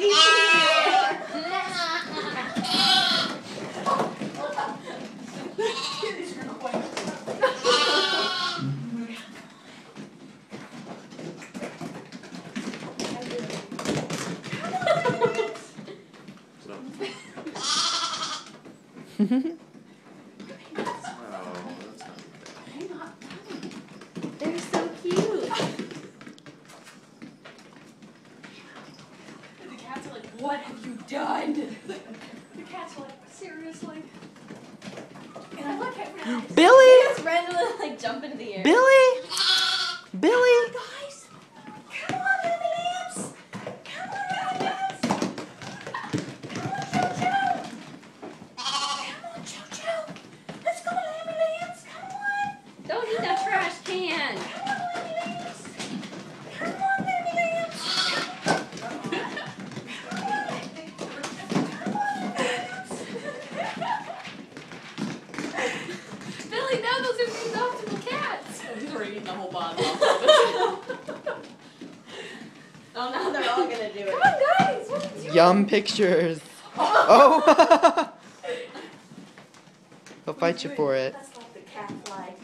leave Oh, that's not They're so cute. The cats are like, what have you done? the cats are like, seriously? And I look at them. Billy! Just randomly like jump into the air. Billy! Billy! Guys, come on, Lily Lamps. Come on, Lily Lamps. Come on, Jojo. Come on, Jojo. Let's go, Lily Lamps. Come on. Don't eat that trash can. Come on, Lily Lamps. Come on, Lily Lamps. Come on, Lily Lamps. Billy, no, those are these optimal cats. He's already eaten the whole bottle. Oh, now they're all gonna do it. Come on, guys. What are you doing? Yum pictures. Oh! He'll fight you for it. Let's let the cat fly.